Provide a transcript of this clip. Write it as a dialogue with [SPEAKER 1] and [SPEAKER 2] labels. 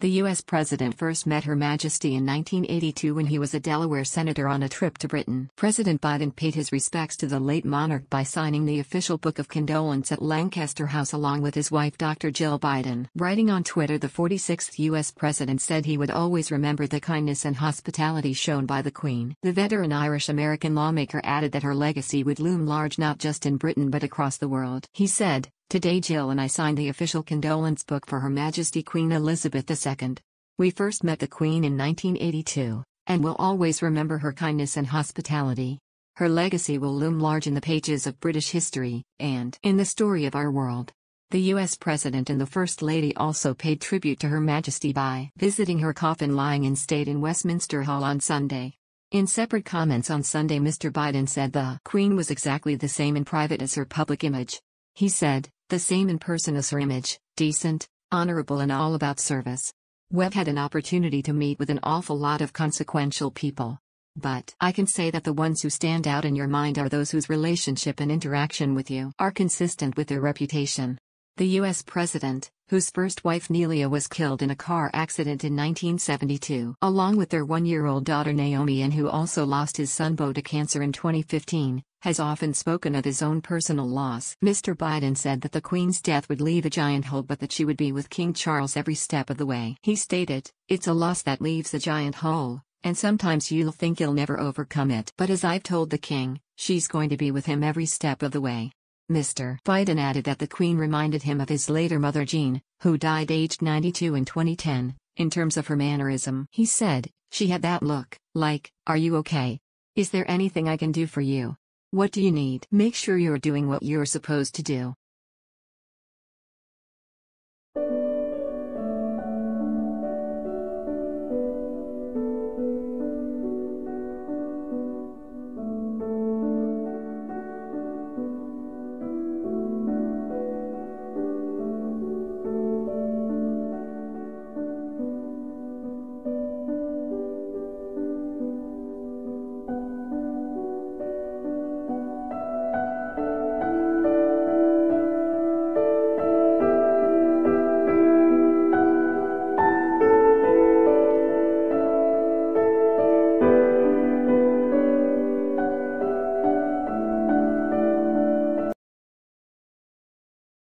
[SPEAKER 1] The U.S. President first met Her Majesty in 1982 when he was a Delaware senator on a trip to Britain. President Biden paid his respects to the late monarch by signing the official Book of Condolence at Lancaster House along with his wife Dr. Jill Biden. Writing on Twitter, the 46th U.S. President said he would always remember the kindness and hospitality shown by the Queen. The veteran Irish American lawmaker added that her legacy would loom large not just in Britain but across the world. He said, Today Jill and I signed the official condolence book for Her Majesty Queen Elizabeth II. We first met the Queen in 1982, and will always remember her kindness and hospitality. Her legacy will loom large in the pages of British history, and in the story of our world. The U.S. President and the First Lady also paid tribute to Her Majesty by visiting her coffin lying in state in Westminster Hall on Sunday. In separate comments on Sunday, Mr. Biden said the Queen was exactly the same in private as her public image. He said, the same in person as her image, decent, honorable, and all about service. We've had an opportunity to meet with an awful lot of consequential people. But I can say that the ones who stand out in your mind are those whose relationship and interaction with you are consistent with their reputation. The U.S. President, whose first wife Neilia was killed in a car accident in 1972, along with their one year old daughter Naomi, and who also lost his son Beau to cancer in 2015, has often spoken of his own personal loss. Mr. Biden said that the Queen's death would leave a giant hole but that she would be with King Charles every step of the way. He stated, It's a loss that leaves a giant hole, and sometimes you'll think you'll never overcome it. But as I've told the King, she's going to be with him every step of the way. Mr. Biden added that the Queen reminded him of his later mother Jean, who died aged 92 in 2010. In terms of her mannerism, he said, she had that look, like, Are you okay? Is there anything I can do for you? What do you need? Make sure you're doing what you're supposed to do.